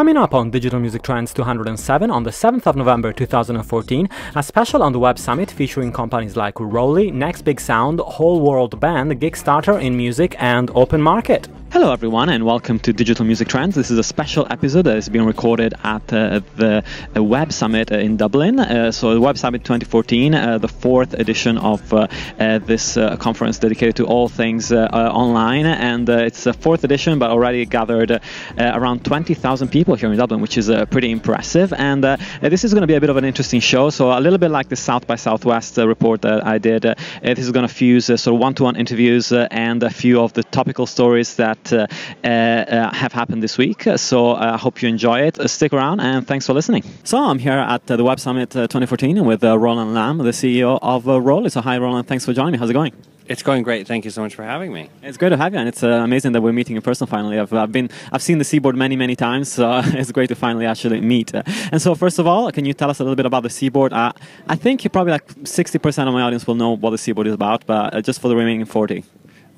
Coming up on Digital Music Trends 207 on the 7th of November 2014, a special on the Web Summit featuring companies like ROLI, Next Big Sound, Whole World Band, Gigstarter in Music, and Open Market. Hello, everyone, and welcome to Digital Music Trends. This is a special episode that is being recorded at uh, the Web Summit uh, in Dublin. Uh, so, the Web Summit 2014, uh, the fourth edition of uh, this conference dedicated to all things online. And it's the fourth edition, but already gathered around 20,000 people here in Dublin, which is uh, pretty impressive. And uh, this is going to be a bit of an interesting show. So, a little bit like the South by Southwest uh, report that I did, this is going to fuse sort of one to one interviews and a few of the topical stories that uh, uh, have happened this week. So I hope you enjoy it. Stick around and thanks for listening. So I'm here at the Web Summit 2014 with Roland Lamb, the CEO of ROLI. So hi, Roland. Thanks for joining me. How's it going? It's going great. Thank you so much for having me. It's great to have you, and it's uh, amazing that we're meeting in person finally. I've, I've, been I've seen the Seaboard many many times, so it's great to finally actually meet. and so, first of all, can you tell us a little bit about the Seaboard? Uh, I think probably like 60% of my audience will know what the Seaboard is about, but uh, just for the remaining 40.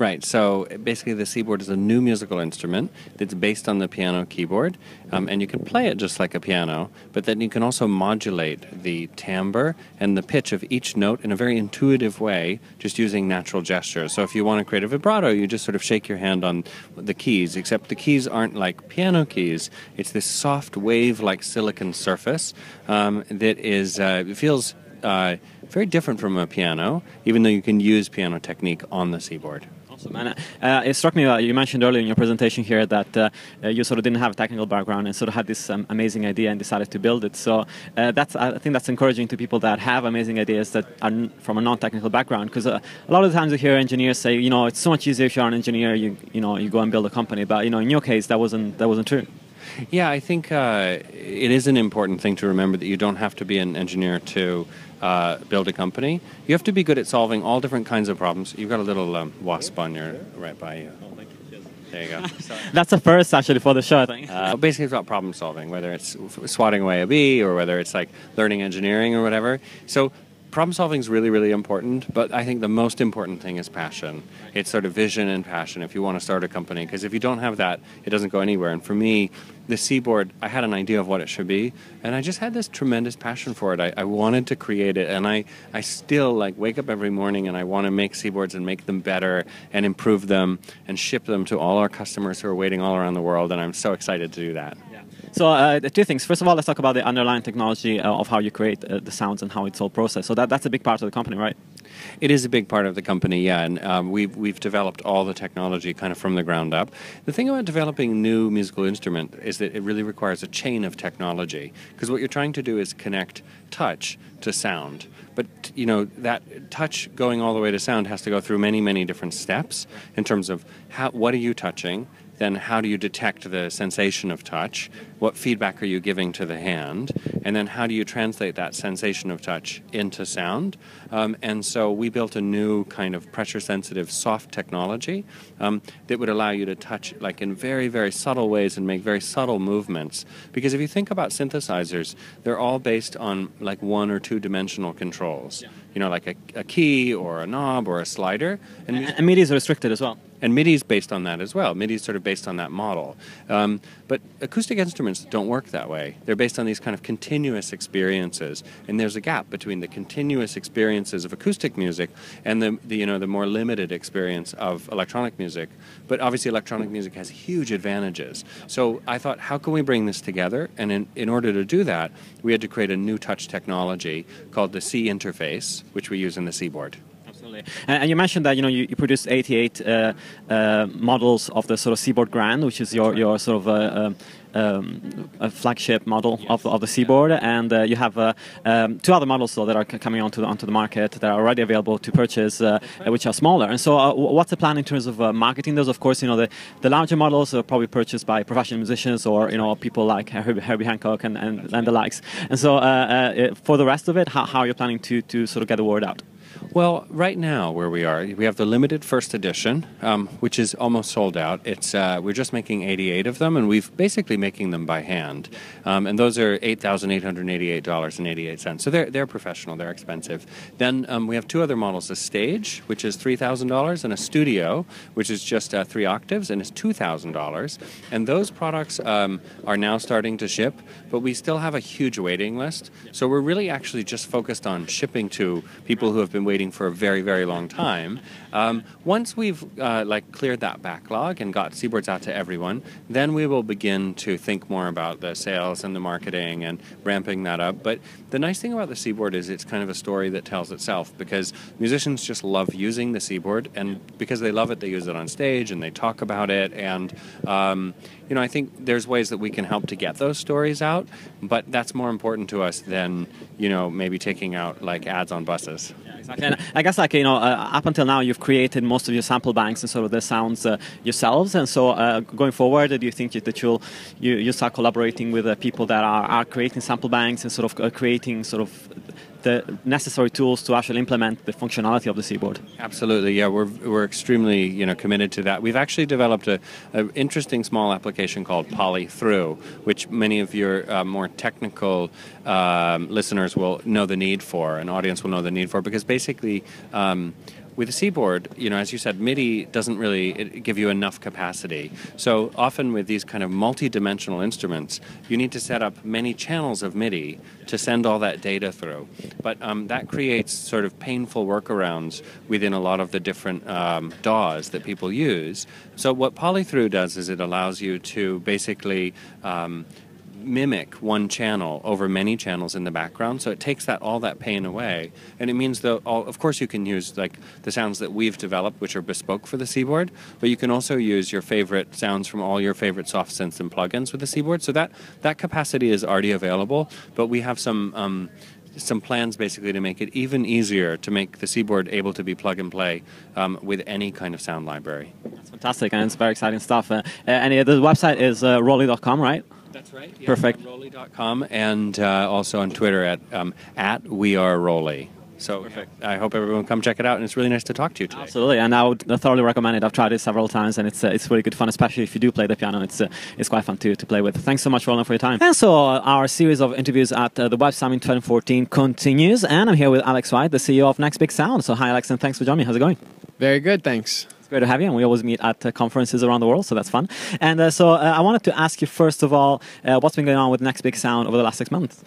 Right. So basically, the Seaboard is a new musical instrument that's based on the piano keyboard, um, and you can play it just like a piano. But then you can also modulate the timbre and the pitch of each note in a very intuitive way, just using natural gestures. So if you want to create a vibrato, you just sort of shake your hand on the keys. Except the keys aren't like piano keys. It's this soft wave-like silicon surface um, that is uh, feels. Uh, very different from a piano, even though you can use piano technique on the Seaboard. Awesome. And uh, it struck me, uh, you mentioned earlier in your presentation here that uh, uh you sort of didn't have a technical background and sort of had this um, amazing idea and decided to build it. So uh, that's, I think that's encouraging to people that have amazing ideas that are from a non-technical background. Because uh, a lot of the times you hear engineers say, you know, it's so much easier if you're an engineer, you, you know, you go and build a company. But, you know, in your case, that wasn't, that wasn't true. Yeah, I think it is an important thing to remember that you don't have to be an engineer to uh, build a company, you have to be good at solving all different kinds of problems. You've got a little um, wasp on your right by you. There you go. That's the first actually for the show, I think. Uh, basically, it's about problem solving, whether it's swatting away a bee or whether it's like learning engineering or whatever. So problem solving is really, really important, but I think the most important thing is passion. It's sort of vision and passion if you want to start a company, because if you don't have that, it doesn't go anywhere. And for me, the Seaboard, I had an idea of what it should be, and I just had this tremendous passion for it. I, I wanted to create it, and I, I still like wake up every morning and I want to make Seaboards and make them better and improve them and ship them to all our customers who are waiting all around the world, and I'm so excited to do that. So uh, two things. First of all, let's talk about the underlying technology uh, of how you create uh, the sounds and how it's all processed. So that, that's a big part of the company, right? It is a big part of the company, yeah, and um, we've we've developed all the technology kind of from the ground up. The thing about developing new musical instrument is that it really requires a chain of technology because what you're trying to do is connect touch to sound. But you know that touch going all the way to sound has to go through many many different steps in terms of how what are you touching then how do you detect the sensation of touch? What feedback are you giving to the hand? And then how do you translate that sensation of touch into sound? Um, and so we built a new kind of pressure sensitive soft technology um, that would allow you to touch like in very, very subtle ways and make very subtle movements. Because if you think about synthesizers, they're all based on like one or two dimensional controls. Yeah. You know, like a, a, key or a knob or a slider. And, and MIDI is restricted as well. And MIDI is based on that as well. MIDI is sort of based on that model. Um, but acoustic instruments don't work that way. They're based on these kind of continuous experiences, and there's a gap between the continuous experiences of acoustic music and the, the you know the more limited experience of electronic music. But obviously, electronic music has huge advantages. So I thought, how can we bring this together? And in, in order to do that, we had to create a new touch technology called the SEA interface, which we use in the Seaboard. And, you mentioned that you know you, you produced 88 uh, uh, models of the sort of Seaboard Grand, which is your your sort of uh, um, um, a flagship model yes. of, of the Seaboard, and uh, you have uh, um, two other models though that are coming onto the, onto the market that are already available to purchase, uh, which are smaller. And so, uh, what's the plan in terms of uh, marketing those? Of course, you know the, the larger models are probably purchased by professional musicians or you know people like Herbie, Herbie Hancock and, and, and, the likes. And so, uh, for the rest of it, how, how are you planning to to sort of get the word out? Well, right now where we are, we have the limited first edition, um, which is almost sold out. It's uh, we're just making 88 of them, and we've basically making them by hand. Um, and those are $8,888.88. So they're they're professional, they're expensive. Then um, we have two other models: a stage, which is $3,000, and a studio, which is just uh, three octaves, and is $2,000. And those products um, are now starting to ship, but we still have a huge waiting list. So we're really actually just focused on shipping to people who have been waiting for a very, very long time. Um, once we've uh, like cleared that backlog and got Seaboards out to everyone, then we will begin to think more about the sales and the marketing and ramping that up. But the nice thing about the Seaboard is it's kind of a story that tells itself because musicians just love using the Seaboard, and because they love it, they use it on stage and they talk about it. And um, you know, I think there's ways that we can help to get those stories out, but that's more important to us than you know maybe taking out like ads on buses. Yeah, exactly. And I guess like you know, uh, up until now, you've created most of your sample banks and sort of the sounds uh, yourselves. And so uh, going forward, do you think that you'll you, you start collaborating with uh, people that are, are creating sample banks and sort of uh, creating sort of the necessary tools to actually implement the functionality of the Seaboard. Absolutely, yeah, we're, we're extremely you know committed to that. We've actually developed a, a interesting small application called Polythrough, which many of your uh, more technical um, listeners will know the need for, an audience will know the need for, because basically. Um, with the Seaboard, you know, as you said, MIDI doesn't really give you enough capacity. So often with these kind of multi-dimensional instruments, you need to set up many channels of MIDI to send all that data through. But um, that creates sort of painful workarounds within a lot of the different um, DAWs that people use. So what Polythrough does is it allows you to basically um, mimic one channel over many channels in the background. So it takes that all that pain away, and it means that of course you can use like the sounds that we've developed, which are bespoke for the Seaboard, but you can also use your favorite sounds from all your favorite soft synths and plugins with the Seaboard. So that that capacity is already available, but we have some. Um, some plans basically to make it even easier to make the Seaboard able to be plug and play um, with any kind of sound library. That's fantastic, and it's very exciting stuff. Uh, and the website is uh, roli.com, right? That's right. Yeah, Perfect. Roli.com and uh, also on Twitter at um, at We Are ROLI. So Perfect. I hope everyone come check it out, and it's really nice to talk to you today. Absolutely, and I would thoroughly recommend it. I've tried it several times, and it's uh, it's really good fun, especially if you do play the piano. It's uh, it's quite fun to, to play with. Thanks so much, Roland, for your time. And so uh, our series of interviews at uh, the Web Summit 2014 continues, and I'm here with Alex White, the CEO of Next Big Sound. So hi, Alex, and thanks for joining me. How's it going? Very good, thanks great to have you. And we always meet at uh, conferences around the world, so that's fun. And uh, so uh, I wanted to ask you first of all, uh, what's been going on with Next Big Sound over the last six months?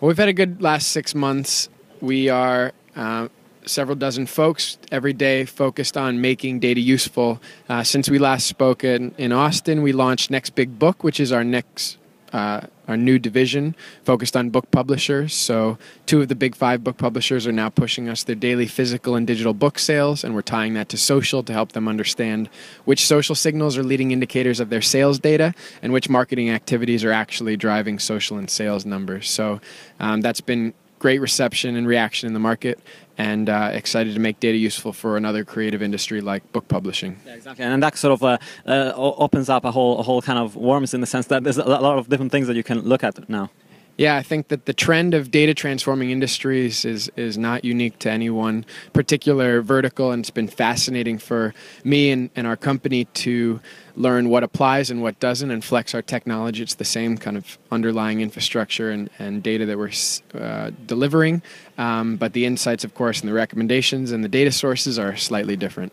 Well, we've had a good last six months. We are uh, several dozen folks every day focused on making data useful. Uh, since we last spoke in, in Austin, we launched Next Big Book, which is our next uh, our new division focused on book publishers. So, two of the big five book publishers are now pushing us their daily physical and digital book sales, and we're tying that to social to help them understand which social signals are leading indicators of their sales data and which marketing activities are actually driving social and sales numbers. So, um, that's been great reception and reaction in the market and uh, excited to make data useful for another creative industry like book publishing. Yeah, exactly, and that sort of uh, uh, opens up a whole, a whole kind of worms in the sense that there's a lot of different things that you can look at now. Yeah, I think that the trend of data transforming industries is is not unique to any one particular vertical, and it's been fascinating for me and, and our company to learn what applies and what doesn't and flex our technology. It's the same kind of underlying infrastructure and, and data that we're uh, delivering, um, but the insights, of course, and the recommendations and the data sources are slightly different.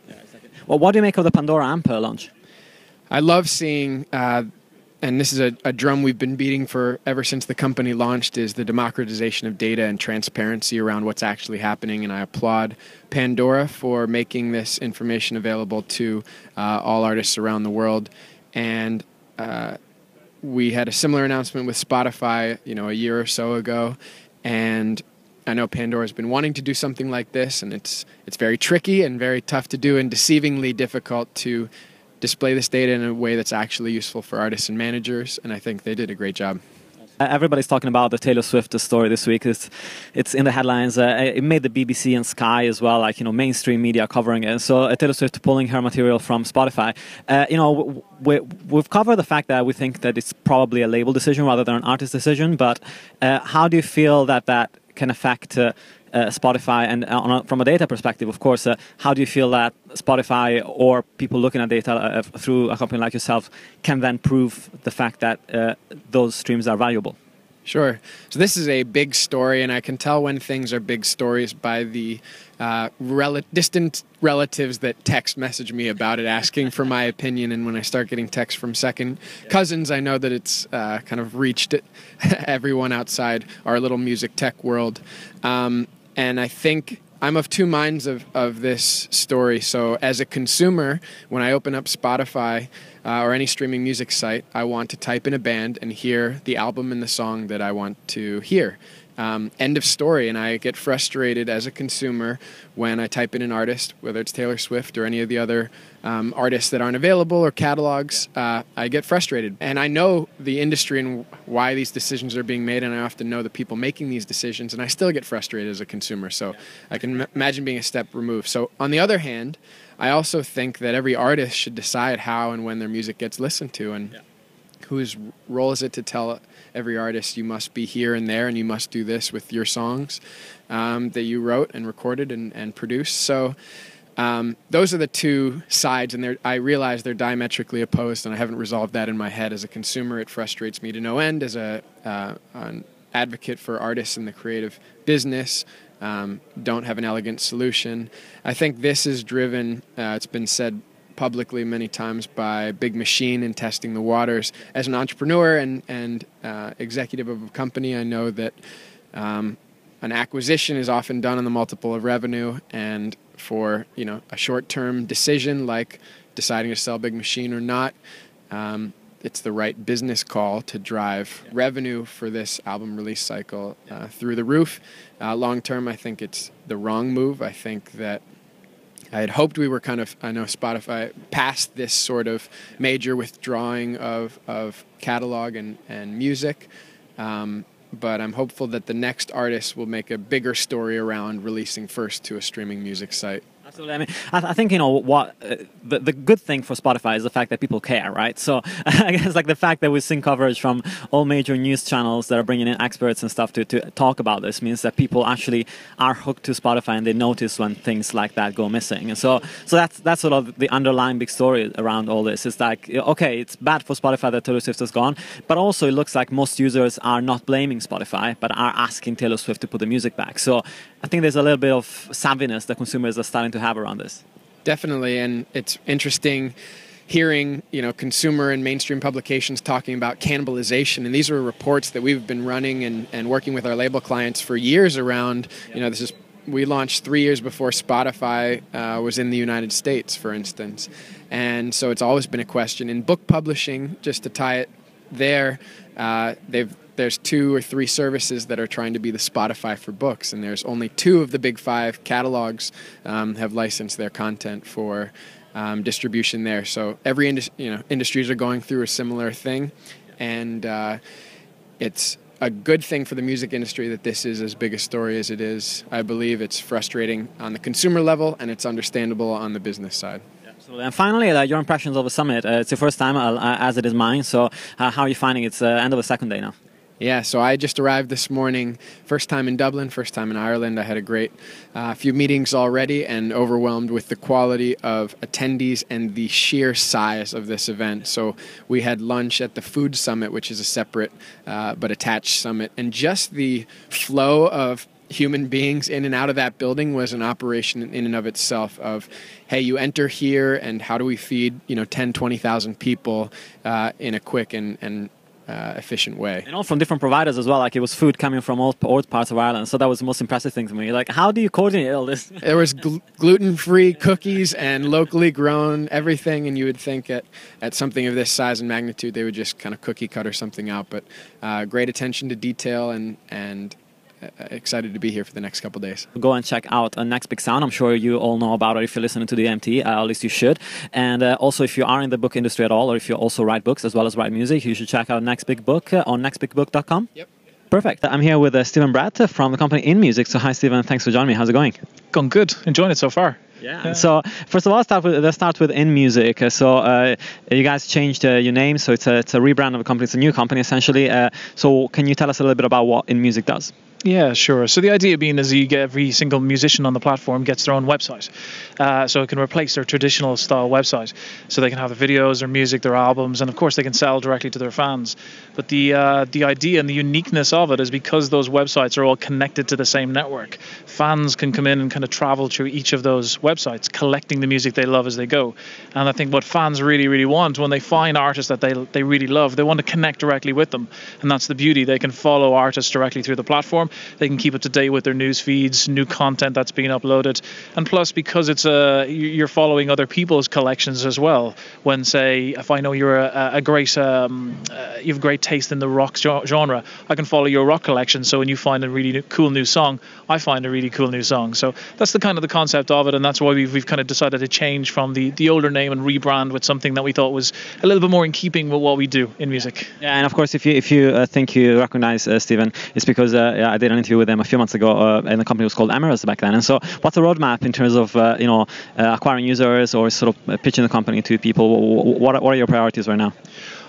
Well, what do you make of the Pandora Amp launch? I love seeing uh, and this is a, a, drum we've been beating for ever since the company launched is the democratization of data and transparency around what's actually happening. And i applaud pandora for making this information available to uh, all artists around the world. And uh, we had a similar announcement with spotify you know a year or so ago. And I know Pandora's been wanting to do something like this, and it's it's very tricky and very tough to do, and deceivingly difficult to display this data in a way that's actually useful for artists and managers, and I think they did a great job. Everybody's talking about the Taylor Swift story this week. It's, it's in the headlines. Uh, it made the BBC and Sky as well, like you know, mainstream media covering it. So uh, Taylor Swift pulling her material from Spotify. Uh, you know, we, we've covered the fact that we think that it's probably a label decision rather than an artist decision. But uh, how do you feel that that can affect uh, Spotify? And uh, a, from a data perspective, of course, uh, how do you feel that Spotify or people looking at data uh, through a company like yourself can then prove the fact that uh, those streams are valuable? Sure. So this is a big story, and I can tell when things are big stories by the uh, rel- distant relatives that text message me about it, asking for my opinion. And when I start getting texts from second cousins, I know that it's uh, kind of reached everyone outside our little music tech world. Um, and I think I'm of two minds of, of this story. So, as a consumer, when I open up Spotify uh, or any streaming music site, I want to type in a band and hear the album and the song that I want to hear. Um, end of story. And I get frustrated as a consumer when I type in an artist, whether it's Taylor Swift or any of the other um, artists that aren't available or catalogs. Uh, I get frustrated. And I know the industry and why these decisions are being made, and I often know the people making these decisions, and I still get frustrated as a consumer. So I can m- imagine being a step removed. So, on the other hand, I also think that every artist should decide how and when their music gets listened to. And whose role is it to tell every artist you must be here and there and you must do this with your songs um, that you wrote and recorded and, and produced so um, those are the two sides and i realize they're diametrically opposed and i haven't resolved that in my head. As a consumer it frustrates me to no end. As a uh, an advocate for artists in the creative business um, don't have an elegant solution. I think this is driven uh, it's been said publicly many times by Big Machine in testing the waters. As an entrepreneur and and uh, executive of a company, I know that um, an acquisition is often done on the multiple of revenue, and for you know a short-term decision like deciding to sell Big Machine or not. Um, it's the right business call to drive revenue for this album release cycle uh, through the roof. Uh, long term, I think it's the wrong move. I think that I had hoped we were kind of, I know Spotify past this sort of major withdrawing of, of catalog and, and music. Um, but I'm hopeful that the next artist will make a bigger story around releasing first to a streaming music site. Absolutely. I mean, I, I think you know what uh, the the good thing for Spotify is the fact that people care, right? So I guess like the fact that we're seeing coverage from all major news channels that are bringing in experts and stuff to, to talk about this means that people actually are hooked to Spotify and they notice when things like that go missing. And so so that's that's sort of the underlying big story around all this. It's like okay, it's bad for Spotify that Taylor Swift is gone, but also it looks like most users are not blaming Spotify, but are asking Taylor Swift to put the music back. So I think there's a little bit of savviness that consumers are starting to have around this. Definitely, and it's interesting hearing you know consumer and mainstream publications talking about cannibalization and these are reports that we've been running and, and working with our label clients for years around you know this is we launched three years before spotify uh, was in the united states for instance and so it's always been a question in book publishing just to tie it there uh, they've there's two or three services that are trying to be the Spotify for books, and there's only two of the big five catalogs um, have licensed their content for um, distribution there. So every indus- you know industries are going through a similar thing, and uh, it's a good thing for the music industry that this is as big a story as it is. I believe it's frustrating on the consumer level, and it's understandable on the business side. Absolutely. And finally, uh, your impressions of the summit. Uh, it's your first time, uh, as it is mine. So, uh, how are you finding it? It's uh, end of the second day now. Yeah, so I just arrived this morning, first time in Dublin, first time in Ireland. I had a great uh, few meetings already and overwhelmed with the quality of attendees and the sheer size of this event. So we had lunch at the Food Summit, which is a separate uh, but attached summit, and just the flow of human beings in and out of that building was an operation in and of itself of hey you enter here and how do we feed you know 10 20000 people uh, in a quick and, and uh, efficient way. And all from different providers as well. Like it was food coming from all, all parts of Ireland. So that was the most impressive thing to me. Like, how do you coordinate all this? there was gl- gluten-free cookies and locally grown everything, and you would think at at something of this size and magnitude, they would just kind of cookie cutter something out. But uh, great attention to detail and and excited to be here for the next couple days. Go and check out uh, Next Big Sound. I'm sure you all know about it if you're listening to the MT. Uh, at least you should. And uh, also, if you are in the book industry at all, or if you also write books as well as write music, you should check out Next Big Book uh, on nextbigbook.com. Yep. Perfect. I'm here with uh, Stephen Brett from the company InMusik. So, hi, Stephen. Thanks for joining me. How's it going? Going good. Enjoying it so far. Yeah. So first of all, start with let's start with InMusik. Uh, so uh, you guys changed uh, your name, so it's a it's a rebrand of a company. It's a new company essentially. Uh, so can you tell us a little bit about what InMusik does? Yeah, sure. So the idea being is you get every single musician on the platform gets their own website, uh, so it can replace their traditional style website. So they can have their videos, their music, their albums, and of course they can sell directly to their fans. But the uh, the idea and the uniqueness of it is because those websites are all connected to the same network. Fans can come in and kind of travel through each of those websites, collecting the music they love as they go. And I think what fans really, really want when they find artists that they they really love, they want to connect directly with them, and that's the beauty. They can follow artists directly through the platform they can keep up to date with their news feeds, new content that's being uploaded, and plus because it's a you're following other people's collections as well. When say if I know you're a, a great um, uh, you have great taste in the rock genre, I can follow your rock collection. So when you find a really cool new song, I find a really cool new song. So that's the kind of the concept of it, and that's why we've, we've kind of decided to change from the the older name and rebrand with something that we thought was a little bit more in keeping with what we do in music. Yeah, and of course, if you if you uh, think you recognize uh, Stephen, it's because uh, yeah, did an interview with them a few months ago, uh, and the company was called Emerus back then. And so, what's the roadmap in terms of uh, you know uh, acquiring users or sort of pitching the company to people? What, what are your priorities right now?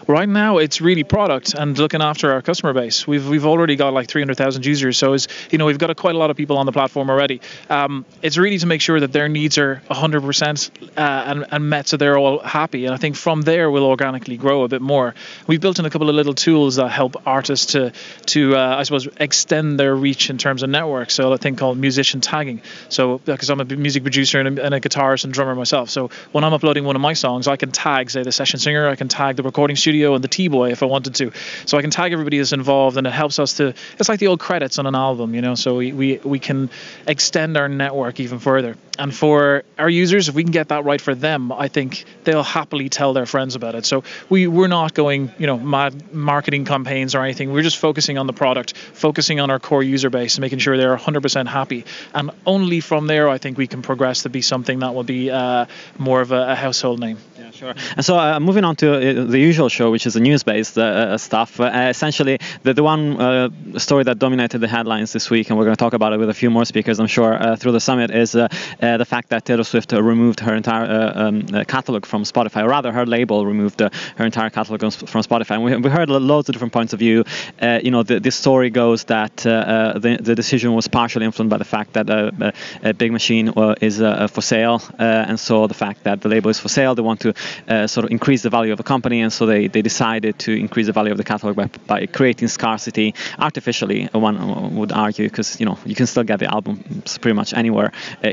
Right now, it's really product and looking after our customer base. We've we've already got like 300,000 users, so it's you know we've got a, quite a lot of people on the platform already. Um, it's really to make sure that their needs are 100% uh, and, and met, so they're all happy. And I think from there we'll organically grow a bit more. We've built in a couple of little tools that help artists to to uh, I suppose extend their reach in terms of networks. So a thing called musician tagging. So because I'm a music producer and a, and a guitarist and drummer myself, so when I'm uploading one of my songs, I can tag say the session singer, I can tag the recording studio studio and the T Boy if I wanted to. So I can tag everybody that's involved, and it helps us to. It's like the old credits on an album, you know. So we we, we can extend our network even further. And for our users, if we can get that right for them, I think they'll happily tell their friends about it. So we we're not going, you know, mad marketing campaigns or anything. We're just focusing on the product, focusing on our core user base, making sure they're 100% happy. And only from there, I think we can progress to be something that will be uh, more of a, a household name. Yeah, sure. And so uh, moving on to uh, the usual show, which is the news-based uh, uh stuff. Essentially, the, the one story that dominated the headlines this week, and we're going to talk about it with a few more speakers, I'm sure, through the summit, is Uh, the fact that Taylor Swift removed her entire uh, um, uh, catalog from Spotify, or rather, her label removed her entire catalog from Spotify. And we, we heard loads of different points of view. you know, the, this story goes that the, the decision was partially influenced by the fact that a Big Machine is for sale, and so the fact that the label is for sale, they want to uh, sort of increase the value of the company, and so they, they decided to increase the value of the catalog by, by creating scarcity artificially. One would argue because you know you can still get the albums pretty much anywhere uh,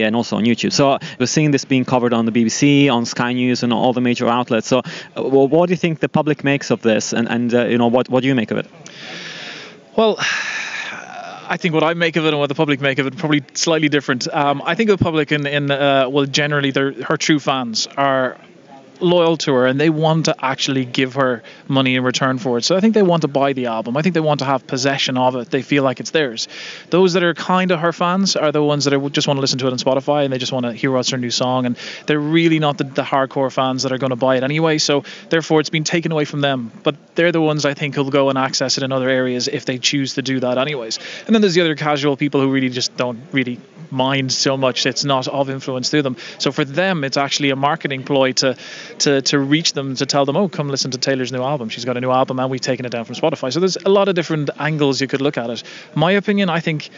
and also on YouTube. So we're seeing this being covered on the BBC, on Sky News, and all the major outlets. So, uh, what do you think the public makes of this, and and uh, you know what what do you make of it? Well. I think what I make of it and what the public make of it probably slightly different. Um, I think the public in, in uh, well generally her true fans are loyal to her and they want to actually give her money in return for it. So I think they want to buy the album. I think they want to have possession of it. They feel like it's theirs. Those that are kind of her fans are the ones that are, just want to listen to it on Spotify and they just want to hear what's her new song. And they're really not the, the hardcore fans that are going to buy it anyway. So therefore, it's been taken away from them. But they're the ones I think who'll go and access it in other areas if they choose to do that, anyways. And then there's the other casual people who really just don't really mind so much. It's not of influence to them. So for them, it's actually a marketing ploy to to, to reach them to tell them, oh, come listen to Taylor's new album. She's got a new album and we've taken it down from Spotify. So there's a lot of different angles you could look at it. My opinion, I think,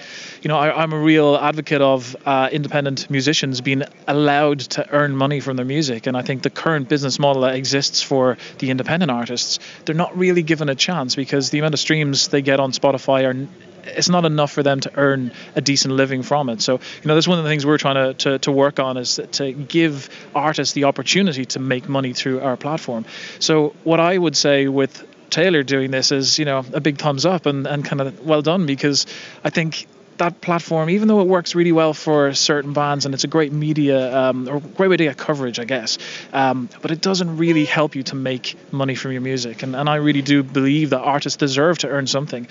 you know, I, am a real advocate of uh, independent musicians being allowed to earn money from their music. And I think the current business model that exists for the independent artists, they're not really given a chance because the amount of streams they get on Spotify are it's not enough for them to earn a decent living from it. So, you know, that's one of the things we're trying to, to, to work on is to give artists the opportunity to make money through our platform. So, what I would say with Taylor doing this is, you know, a big thumbs up and, and kind of well done because I think that platform, even though it works really well for certain bands and it's a great media um, or great way to get coverage, I guess, um, but it doesn't really help you to make money from your music. And, and I really do believe that artists deserve to earn something.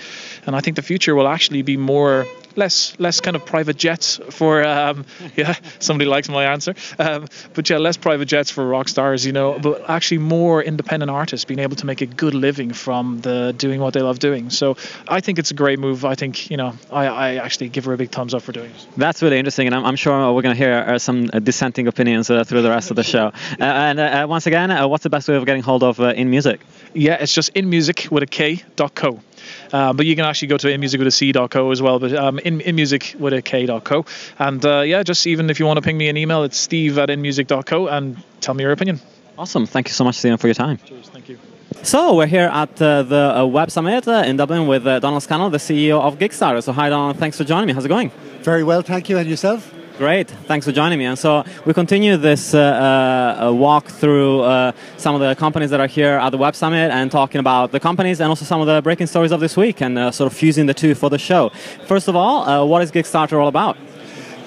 And I think the future will actually be more less less kind of private jets for um, yeah somebody likes my answer um, but yeah less private jets for rock stars you know but actually more independent artists being able to make a good living from the doing what they love doing so I think it's a great move I think you know I, I actually give her a big thumbs up for doing it. That's really interesting, and I'm, I'm sure we're going to hear uh, some uh, dissenting opinions uh, through the rest of the show. Uh, and uh, once again, what's the best way of getting hold of InMusik? Yeah, it's just in music with a K dot co. Uh, but you can actually go to inmusic with a C.co as well. But um, in, in music with a K.co. And uh, yeah, just even if you want to ping me an email, it's steve at inmusic.co and tell me your opinion. Awesome. Thank you so much, Stephen, for your time. Cheers. Thank you. So we're here at uh, the uh, Web Summit uh, in Dublin with uh, Donal Scannell, the CEO of Gigstarter. So hi, Donal. Thanks for joining me. How's it going? Very well, thank you. And yourself? Great, thanks for joining me. And so we continue this uh, uh, walk through uh, some of the companies that are here at the Web Summit and talking about the companies and also some of the breaking stories of this week and uh, sort of fusing the two for the show. First of all, uh, what is Gigstarter all about?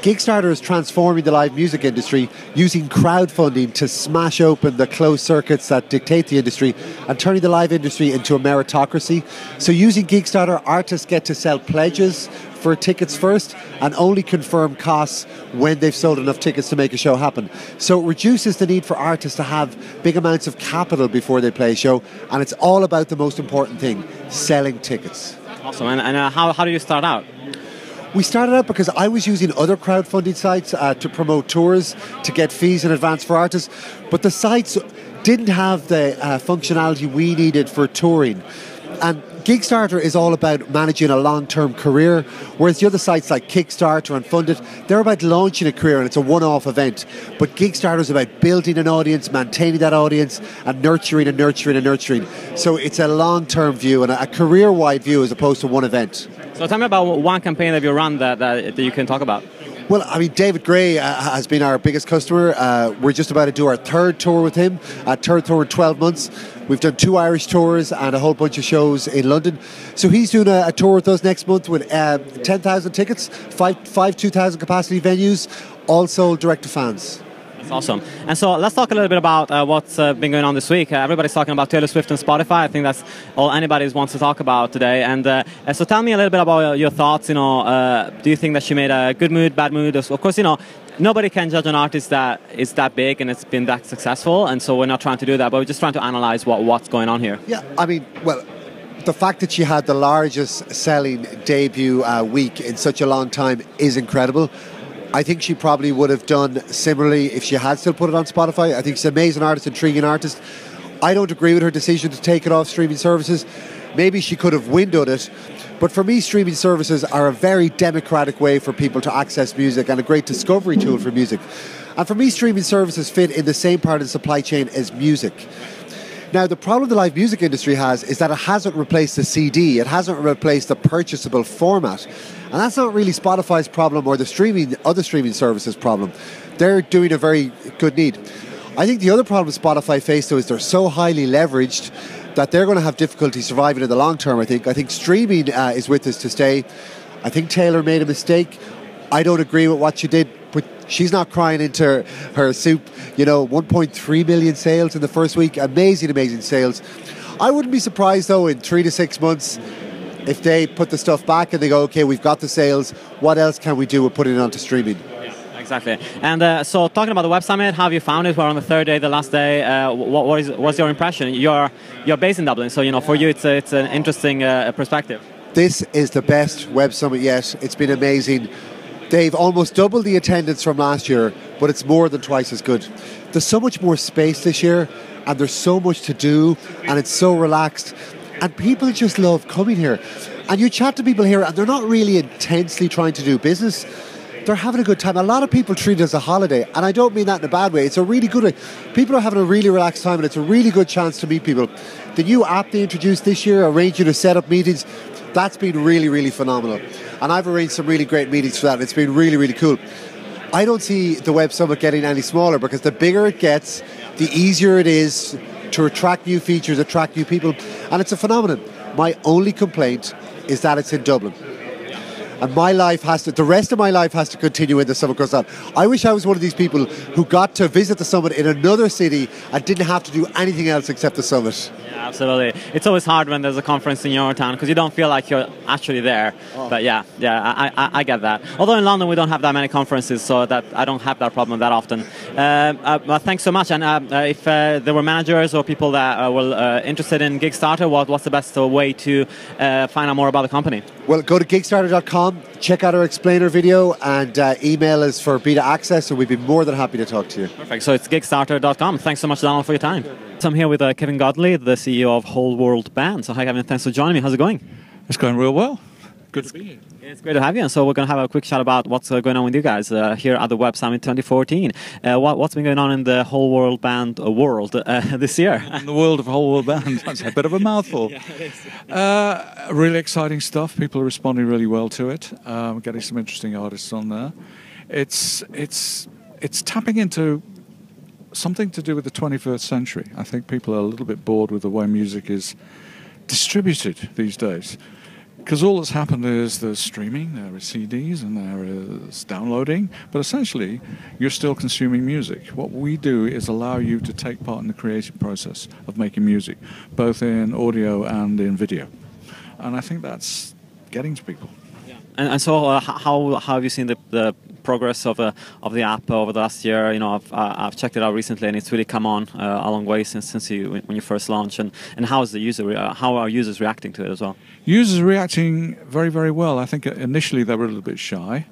Gigstarter is transforming the live music industry using crowdfunding to smash open the closed circuits that dictate the industry and turning the live industry into a meritocracy. So, using Gigstarter, artists get to sell pledges for tickets first and only confirm costs when they've sold enough tickets to make a show happen. So it reduces the need for artists to have big amounts of capital before they play a show, and it's all about the most important thing selling tickets. Awesome. And, and uh, how, how did you start out? We started out because I was using other crowdfunding sites uh, to promote tours, to get fees in advance for artists, but the sites didn't have the uh, functionality we needed for touring. And Gigstarter is all about managing a long term career, whereas the other sites like Kickstarter and Fundit, they're about launching a career and it's a one off event. But Gigstarter is about building an audience, maintaining that audience, and nurturing and nurturing and nurturing. So it's a long term view and a career wide view as opposed to one event. So tell me about one campaign that you run that, that you can talk about. Well, I mean, David Gray uh, has been our biggest customer. Uh, we're just about to do our third tour with him, a third tour in 12 months. We've done two Irish tours and a whole bunch of shows in London. So he's doing a, a tour with us next month with uh, 10,000 tickets, five, five 2,000 capacity venues, all sold direct to fans. That's awesome. And so let's talk a little bit about uh, what's uh, been going on this week. Uh, everybody's talking about Taylor Swift and Spotify. I think that's all anybody wants to talk about today. And uh, so tell me a little bit about your thoughts. You know, uh, do you think that she made a good mood, bad mood? Of course, you know, nobody can judge an artist that is that big and it's been that successful, and so we're not trying to do that, but we're just trying to analyze what, what's going on here. Yeah, I mean, well, the fact that she had the largest selling debut uh, week in such a long time is incredible. I think she probably would have done similarly if she had still put it on Spotify. I think she's an amazing artist, intriguing artist. I don't agree with her decision to take it off streaming services. Maybe she could have windowed it, but for me, streaming services are a very democratic way for people to access music and a great discovery tool for music. And for me, streaming services fit in the same part of the supply chain as music. Now, the problem the live music industry has is that it hasn't replaced the CD, it hasn't replaced the purchasable format. And that's not really Spotify's problem or the streaming other streaming services problem. They're doing a very good need. I think the other problem Spotify face though is they're so highly leveraged that they're going to have difficulty surviving in the long term. I think. I think streaming uh, is with us to stay. I think Taylor made a mistake. I don't agree with what she did, she's not crying into her soup. You know, 1.3 million sales in the first week. Amazing, amazing sales. I wouldn't be surprised though in three to six months if they put the stuff back and they go, okay, we've got the sales. What else can we do with putting it onto streaming? exactly. And uh, so, talking about the Web Summit, how have you found it? We're on the third day, the last day. Uh, what, what is, what's your impression? You're you're based in Dublin, so you know for you it's a, it's an interesting uh, perspective. This is the best Web Summit yet. It's been amazing. They've almost doubled the attendance from last year, but it's more than twice as good. There's so much more space this year, and there's so much to do, and it's so relaxed, and people just love coming here. And you chat to people here, and they're not really intensely trying to do business they're having a good time. A lot of people treat it as a holiday, and I don't mean that in a bad way. It's a really good way. People are having a really relaxed time, and it's a really good chance to meet people. The new app they introduced this year, arrange you to set up meetings, that's been really, really phenomenal. And I've arranged some really great meetings for that, it's been really, really cool. I don't see the Web Summit getting any smaller because the bigger it gets, the easier it is to attract new features, attract new people, and it's a phenomenon. My only complaint is that it's in Dublin and my life has to, the rest of my life has to continue in the Summit Croissant. I wish I was one of these people who got to visit the Summit in another city and didn't have to do anything else except the Summit. Yeah, absolutely. It's always hard when there's a conference in your town because you don't feel like you're actually there. Oh. But yeah, yeah, I, I, I, get that. Although in London we don't have that many conferences, so that I don't have that problem that often. Uh, uh, thanks so much. And uh, uh if uh, there were managers or people that uh, were interested in Gigstarter, what, what's the best way to find out more about the company? Well, go to Gigstarter.com, check out our explainer video, and uh, email us for beta access, and we'd be more than happy to talk to you. Perfect. So it's Gigstarter.com. Thanks so much, Donal, for your time. So I'm here with uh, Kevin Godley, the CEO of Whole World Band. So hi, Kevin. Thanks for joining me. How's it going? It's going real well. Good to be here. It's great to have you. And so we're going to have a quick chat about what's uh, going on with you guys uh, here at the Web Summit 2014. Uh, what, has been going on in the whole world band uh, world uh, this year? in the world of whole world band, that's a bit of a mouthful. yeah, uh, really exciting stuff. People are responding really well to it. Um, getting some interesting artists on there. It's it's it's tapping into something to do with the 21st century. I think people are a little bit bored with the way music is distributed these days because all that's happened is there's streaming, there is CDs, and there is downloading, but essentially you're still consuming music. What we do is allow you to take part in the creative process of making music, both in audio and in video. And I think that's getting to people. And, and so, uh, how, how have you seen the, the progress of, uh, of the app over the last year? You know, I've, uh, I've checked it out recently, and it's really come on uh, a long way since since you when you first launched. And, and how is the user? How are users reacting to it as well? Users are reacting very very well. I think initially they were a little bit shy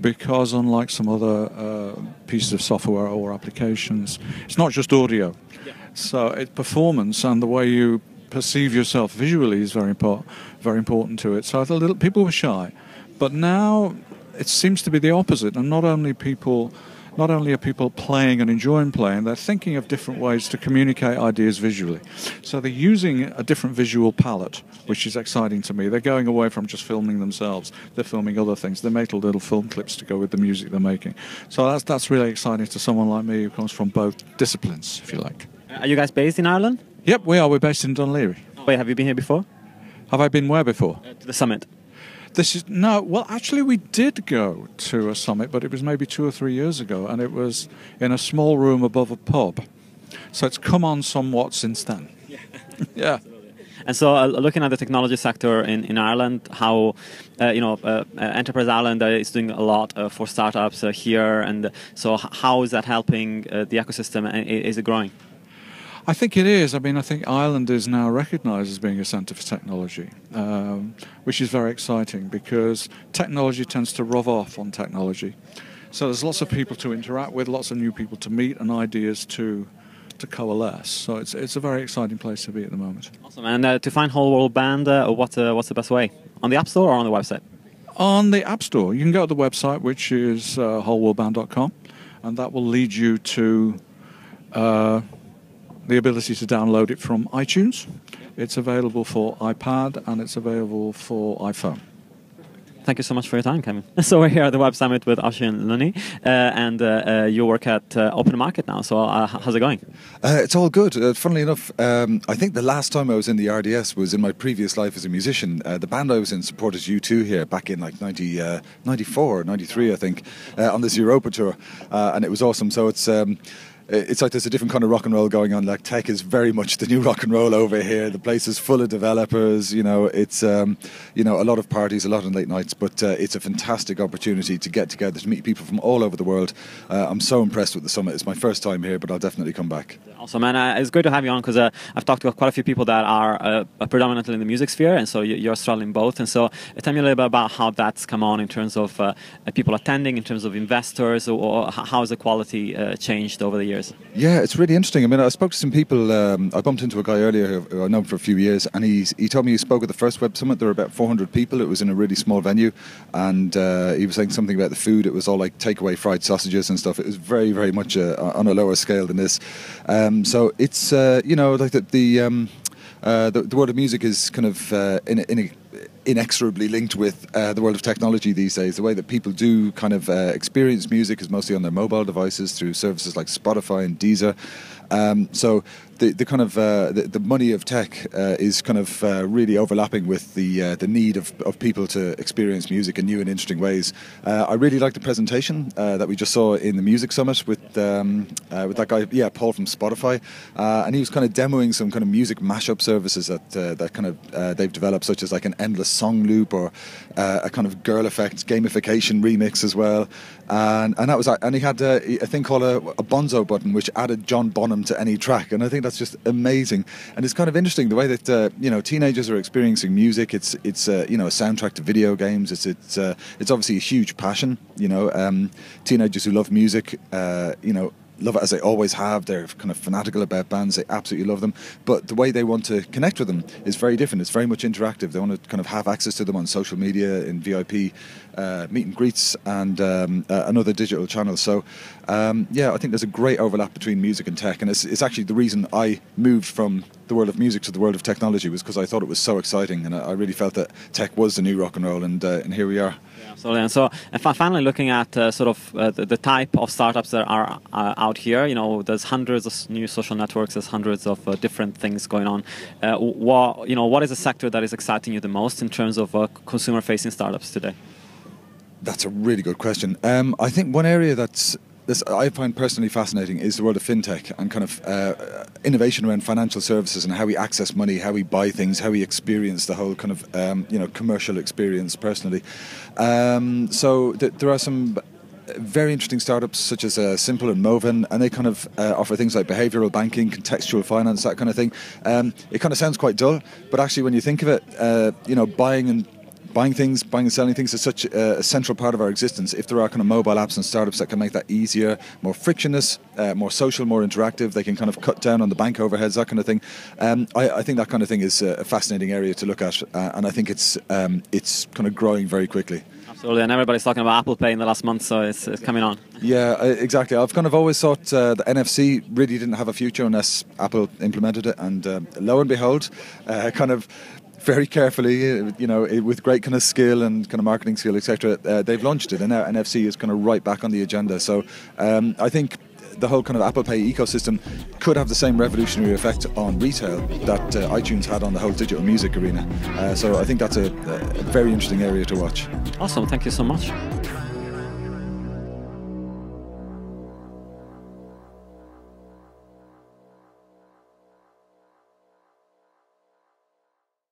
because unlike some other uh, pieces of software or applications, it's not just audio. Yeah. So it's performance and the way you perceive yourself visually is very important, very important to it. So little, people were shy. But now it seems to be the opposite, and not only people, not only are people playing and enjoying playing, they're thinking of different ways to communicate ideas visually. So they're using a different visual palette, which is exciting to me. They're going away from just filming themselves; they're filming other things. They make little film clips to go with the music they're making. So that's that's really exciting to someone like me who comes from both disciplines, if you like. Are you guys based in Ireland? Yep, we are. We're based in Laoghaire. Wait, have you been here before? Have I been where before? Uh, to the summit. This is no. Well, actually, we did go to a summit, but it was maybe two or three years ago, and it was in a small room above a pub. So it's come on somewhat since then. Yeah. yeah. And so, uh, looking at the technology sector in, in Ireland, how uh, you know uh, uh Enterprise Ireland uh, is doing a lot uh, for startups here, and so how is that helping the ecosystem? And is it growing? I think it is. I mean, I think Ireland is now recognised as being a centre for technology, um, which is very exciting because technology tends to rub off on technology. So there's lots of people to interact with, lots of new people to meet, and ideas to to coalesce. So it's it's a very exciting place to be at the moment. Awesome. And uh, to find Whole World Band, uh, what uh, what's the best way? On the App Store or on the website? On the App Store, you can go to the website, which is uh, wholeworldband.com, and that will lead you to uh, the ability to download it from iTunes. It's available for iPad and it's available for iPhone. Thank you so much for your time, Kevin. So we're here at the Web Summit with Oisín Lunny, uh, and uh, uh, you work at uh, Open Market now. So uh, how's it going? Uh, it's all good. funnily enough, um, I think the last time I was in the RDS was in my previous life as a musician. the band I was in supported U2 here back in like 90, 94, 93, I think, on this Zooropa tour, and it was awesome. So it's um, it's like there's a different kind of rock and roll going on. Like tech is very much the new rock and roll over here. The place is full of developers. You know, it's um, you know a lot of parties, a lot of late nights, but uh, it's a fantastic opportunity to get together to meet people from all over the world. Uh, I'm so impressed with the summit. It's my first time here, but I'll definitely come back. Awesome, man. Uh, it's great to have you on because uh, I've talked to quite a few people that are uh, predominantly in the music sphere, and so you're straddling both. And so, uh, tell me a little bit about how that's come on in terms of people attending, in terms of investors, or, or how has the quality changed over the years? Yeah, it's really interesting. I mean, I spoke to some people. Um, I bumped into a guy earlier who I've known for a few years, and he's, he told me he spoke at the first Web Summit. There were about 400 people. It was in a really small venue, and uh, he was saying something about the food. It was all like takeaway fried sausages and stuff. It was very, very much uh, on a lower scale than this. Um, so it's uh, you know like the the, um, uh, the, the world of music is kind of uh, in, in a inexorably linked with uh, the world of technology these days. The way that people do kind of uh, experience music is mostly on their mobile devices through services like Spotify and Deezer. Um, so the, the kind of uh, the, the, money of tech uh, is kind of uh, really overlapping with the uh, the need of, of people to experience music in new and interesting ways. Uh, I really like the presentation uh, that we just saw in the music summit with um, with that guy, yeah, Paul from Spotify, and he was kind of demoing some kind of music mashup services that that kind of they've developed, such as like an endless song loop or a kind of girl effects gamification remix as well, and and that was and he had a, a thing called a, a Bonzo button, which added John Bonham to any track, and I think that's just amazing. And it's kind of interesting the way that uh, you know teenagers are experiencing music. It's it's uh, you know a soundtrack to video games. It's it's uh, it's obviously a huge passion. You know, um, teenagers who love music. Uh, you know, love it as they always have. They're kind of fanatical about bands. They absolutely love them. But the way they want to connect with them is very different. It's very much interactive. They want to kind of have access to them on social media, in VIP uh, meet and greets, and um, uh, another digital channel. So, um, yeah, I think there's a great overlap between music and tech. And it's, it's actually the reason I moved from the world of music to the world of technology was because I thought it was so exciting. And I, I really felt that tech was the new rock and roll. And, uh, and here we are. Absolutely. And so, and finally, looking at uh, sort of uh, the, the, type of startups that are uh, out here, you know, there's hundreds of new social networks, there's hundreds of uh, different things going on. Uh, what, you know, what is a sector that is exciting you the most in terms of uh, consumer-facing startups today? That's a really good question. Um, I think one area that's this I find personally fascinating is the world of fintech and kind of uh, innovation around financial services and how we access money, how we buy things, how we experience the whole kind of um, you know commercial experience personally. Um, so th- there are some very interesting startups such as uh, Simple and Moven, and they kind of uh, offer things like behavioral banking, contextual finance, that kind of thing. Um, it kind of sounds quite dull, but actually, when you think of it, uh, you know, buying and buying things, buying and selling things is such a, central part of our existence. If there are kind of mobile apps and startups that can make that easier, more frictionless, uh, more social, more interactive, they can kind of cut down on the bank overheads, that kind of thing. Um, I, I, think that kind of thing is a fascinating area to look at, uh, and I think it's um, it's kind of growing very quickly. Absolutely, and everybody's talking about Apple Pay in the last month, so it's, it's coming on. Yeah, exactly. I've kind of always thought uh, the NFC really didn't have a future unless Apple implemented it, and uh, lo and behold, uh, kind of very carefully, uh, you know, with great kind of skill and kind of marketing skill, etc. Uh, they've launched it, and now NFC is kind of right back on the agenda. So um, I think the whole kind of Apple Pay ecosystem could have the same revolutionary effect on retail that uh, iTunes had on the whole digital music arena. Uh, so I think that's a, a very interesting area to watch. Awesome, thank you so much.